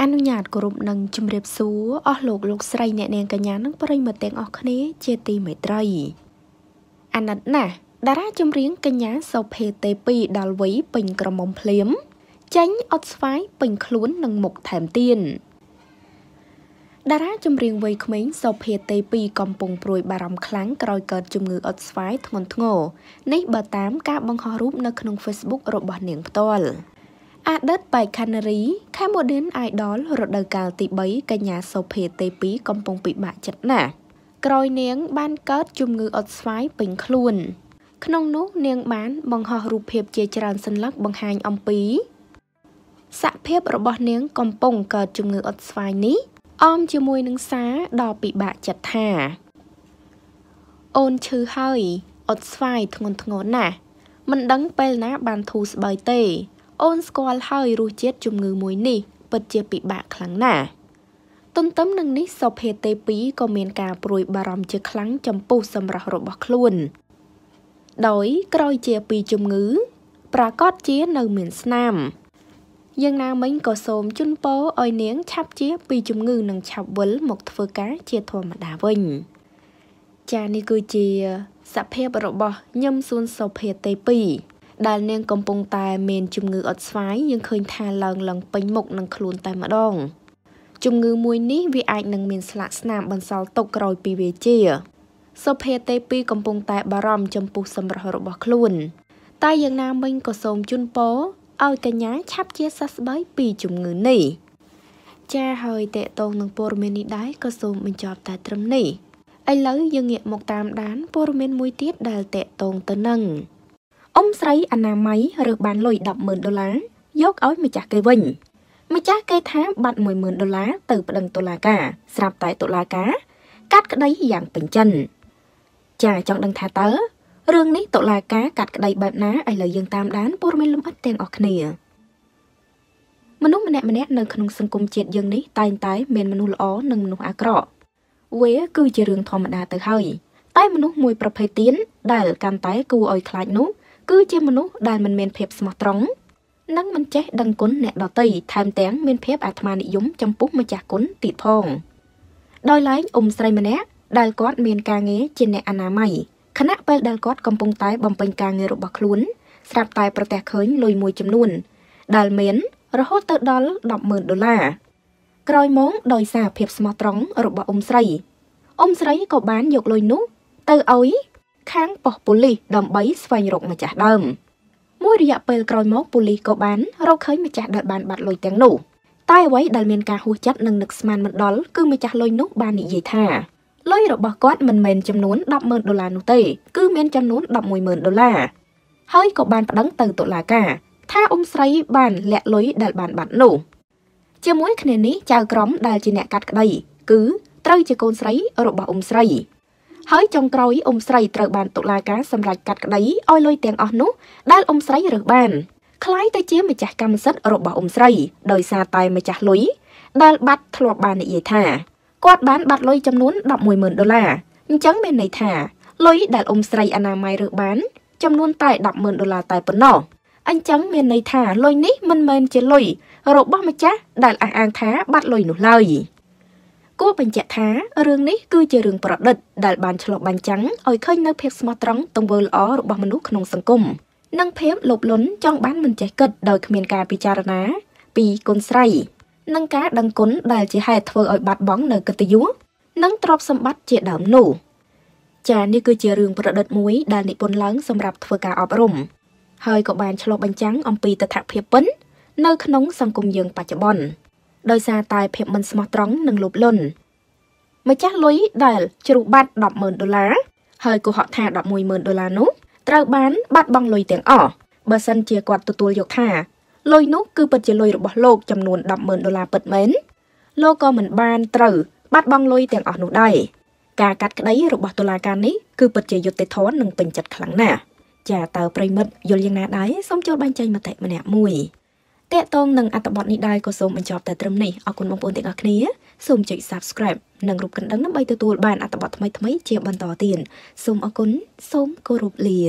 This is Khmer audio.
អនុញ្ញាតគោរពនិងជម្រាបសួរអស់លោកលោកស្រីអ្នកនាងកញ្ញានិងប្រិយមិត្តទាំងអស់គ្នាជាទីមេត្រី អាណិតណាស់តារាចម្រៀងកញ្ញាសូភេទេពីដល់វ័យពេញក្រមុំភ្លាមចេញអត់ស្វាយពេញខ្លួននឹងមុខថែមទៀនតារាចម្រៀងវ័យក្មេងសូភេទេពីកំពុងព្រួយបារម្ភខ្លាំងក្រោយកើតជំងឺអុតស្វាយធ្ងន់ធ្ងរនេះបើតាមការបង្ហោះរូបនៅក្នុង Facebook របស់នាងផ្ទាល់ អតីតបេក្ខនារី Cambodian Idol រដូវកាលទី3កញ្ញាសូភេទេពីកំពុងពិបាកចិត្តណាស់ក្រោយនាង បានកើតជំងឺអុតស្វាយពេញខ្លួន ក្នុងនោះនាងបាន បង្ហោះរូបភាពជាច្រើនសន្លឹកបង្ហាញអំពីសភាពរបស់នាងកំពុងកើតជំងឺអុតស្វាយនេះអមជាមួយនឹងសារដ៏ពិបាកចិត្តថា អូនឈឺហើយអត់ស្វាយធ្ងន់ធ្ងរណាស់មិនដឹងពេលណាបានធូរស្បើយទេ អូនស្គាល់ហើយរសជាតិជំងឺមួយនេះពិតជាពិបាកខ្លាំងណាស់ទន្ទឹមនឹងនេះសុភេទេពីក៏មានការព្រួយបារម្ភជាខ្លាំងចំពោះសម្រស់របស់ខ្លួន ដោយក្រោយជាពីជំងឺប្រកាសជានៅមានស្នាមយ៉ាងណាមិញក៏សូមជូនពរឲ្យនាង ឆាប់ជាពីជំងឺនិងឆាប់វិលមកធ្វើការជាធម្មតាវិញចានេះគឺជាសភាពរបស់ញឹមសួនសុភេទេពី ដែលនាងកំពុងតែមានជំងឺអត់ស្វាយយើងឃើញថាឡើងឡើងពេញមុខនឹងខ្លួនតែម្ដងជំងឺមួយនេះវាអាចនឹងមានស្លាកស្នាមបន្សល់ទុកក្រោយពីវាជាសុភេទេពីកំពុងតែបារម្ភចំពោះសម្រស់របស់ខ្លួន តែយ៉ាងណាមិញក៏សូមជូនពរឲ្យកញ្ញាឆាប់ជាសះស្បើយពីជំងឺនេះចាហើយតេតងនឹងព័ត៌មាននេះដែរក៏សូមបញ្ចប់តែត្រឹមនេះឥឡូវយើងងាកមកតាមដានព័ត៌មានមួយទៀតដែលតេតងទៅនឹង អ៊ំស្រីអនាម័យរើសបានលុយ100000ដុល្លារយកឲ្យម្ចាស់គេវិញម្ចាស់គេថាបាត់10000ដុល្លារទៅប្តឹងតុលាការស្រាប់តែតុលាការកាត់ក្តីយ៉ាងពេញចិនចាចង់ដឹងថាតើរឿងនេះតុលាការកាត់ក្តីបែបណាឥឡូវយើងតាមដានព័ត៌មានលម្អិតទាំងអស់គ្នាមនុស្សម្នាក់ម្នាក់នៅក្នុងសង្គមជាតិយើងនេះតែងតែមានមនុស្សល្អនិងមនុស្សអាក្រក់វាគឺជារឿងធម្មតាទៅហើយតែមនុស្សមួយប្រភេទទៀតដែលកាន់តែគួរឲ្យខ្លាចនោះ គឺជាមនុស្សដែលមិនមានភាពស្មោះត្រង់និងមិនចេះដឹងគុណអ្នកដទៃថែមទាំងមានភាពអាត្មានិយមចំពោះម្ចាស់គុណទៀតផងដោយឡែកអ៊ុំស្រីម្នាក់ដែលគាត់មានការងារជាអ្នកអនាម័យខណៈពេលដែលគាត់កំពុងតែបំពេញការងាររបស់ខ្លួន ស្រាប់តែប្រទះឃើញលុយមួយចំនួន ដែលមានរហូតទៅដល់100000ដុល្លារក្រោយមកដោយសារភាពស្មោះត្រង់របស់អ៊ុំស្រីអ៊ុំស្រីក៏បានយកលុយនោះទៅឲ្យ ខាងប៉ុស្តិ៍ប៉ូលីសដើម្បីស្វែងរកម្ចាស់ដើមមួយរយៈពេលក្រោយមកប៉ូលីសក៏បានរកឃើញម្ចាស់ដែលបានបាត់លុយទាំងនោះតែអ្វីដែលមានការហួសចិត្តនិងនឹកស្មានមិនដល់គឺម្ចាស់លុយនោះបាននិយាយថាលុយរបស់គាត់មិនមែនចំនួន100000ដុល្លារនោះទេគឺមានចំនួន110,000ដុល្លារហើយក៏បានប្តឹងទៅតុលាការថាអ៊ុំស្រីបានលាក់លុយដែលបានបាត់នោះជាមួយគ្នានេះចៅក្រមដែលជាអ្នកកាត់ក្តីគឺត្រូវជាកូនស្រីរបស់អ៊ុំស្រី ហើយចុងក្រោយអ៊ុំស្រីត្រូវបានតុលាការសម្រេចកាត់ក្តីឲ្យលុយទាំងអស់នោះដែលអ៊ុំស្រីរើសបានคล้ายទៅជាម្ចាស់កម្មសិទ្ធិរបស់អ៊ុំស្រីដោយសារតែម្ចាស់លុយដែលបាត់ធ្លាប់បាននិយាយថាគាត់បានបាត់លុយចំនួន110,000ដុល្លារអញ្ចឹងមានន័យថាលុយដែលអ៊ុំស្រីអនាម័យរើសបានចំនួនតែ10,000ដុល្លារតែប៉ុណ្ណោះអញ្ចឹងមានន័យថាលុយនេះមិនមែនជាលុយរបស់ម្ចាស់ដែលអះអាងថាបាត់លុយនោះឡើយ គួរបញ្ជាក់ថារឿងនេះគឺជារឿងប្រឌិតដែលបានឆ្លុះបញ្ចាំងឲ្យឃើញនៅភាពស្មោះត្រង់ទង្វើល្អរបស់មនុស្សក្នុងសង្គមនិងភាពលោភលន់ចង់បានមិនចេះគិតដោយគ្មានការពិចារណា ពីគុណស្រីនិងការដឹងគុណដែលជាហេតុធ្វើឲ្យបាត់បង់នៅកិត្តិយសនិងទ្រព្យសម្បត្តិជាដើមនោះចានេះគឺជារឿងប្រឌិតមួយដែលនិពន្ធឡើងសម្រាប់ធ្វើការអប់រំហើយក៏បានឆ្លុះបញ្ចាំងអំពីតថភាពពិននៅក្នុងសង្គមយើងបច្ចុប្បន្ន ដោយសារតែភាពមិនស្មោះត្រង់និងលោភលន់ម្ចាស់លុយដែលជ្រុះបាត់100000ដុល្លារហើយក៏ហកថា110,000ដុល្លារនោះត្រូវបានបាត់បង់លុយទាំងអស់បើសិនជាគាត់ទទួលយកថាលុយនោះគឺពិតជាលុយរបស់លោកចំនួន100000ដុល្លារពិតមែនលោកក៏មិនបានត្រូវបាត់បង់លុយទាំងអស់នោះដែរការកាត់ក្តីរបស់តុលាការនេះគឺពិតជាយុត្តិធម៌និងពេញចិត្តខ្លាំងណាស់ចាតើប្រិមិត្តយល់យ៉ាងណាដែរសូមចូលបញ្ចេញមតិម្នាក់មួយ តកតងនឹងអត្ថបទនេះដែរក៏សូមបញ្ចប់តែត្រឹមនេះអរគុណបងប្អូនទាំងអស់គ្នាសូមចុច Subscribe និងរូបកណ្ដឹងដើម្បីទទួលបានអត្ថបទថ្មីៗជាបន្តទៀតសូមអរគុណសូមគោរពលា